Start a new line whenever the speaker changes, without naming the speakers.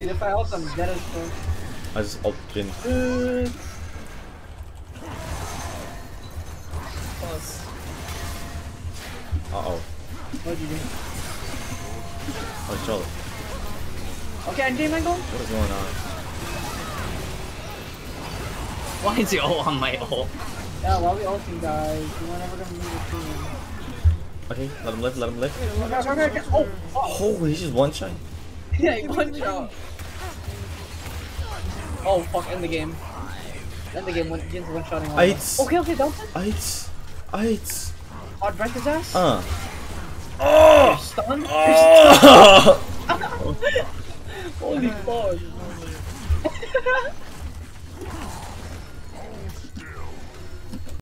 If I ult, I'm dead as fuck.
I just ult Jhin.
Uh,
Plus.
Uh oh.
What'd you do?
Oh, Charlie.
Okay, I did my goal.
What is going on?
Why is he all on my ult?
Yeah, while we ulting, guys, we're never gonna leave the team.
Okay, let him live, let him live.
Okay, okay, okay, okay. Oh, fuck.
Oh, he's just one shot.
Yeah, one shot. Oh, fuck, end the game. End the game when Jhin's one shotting all.
Eight.
Okay, okay, Dalton.
Eight. Eight.
I'd break his ass.
Uh.
You're
Oh!
stunned? You're
Oh!
stunned. Holy fuck.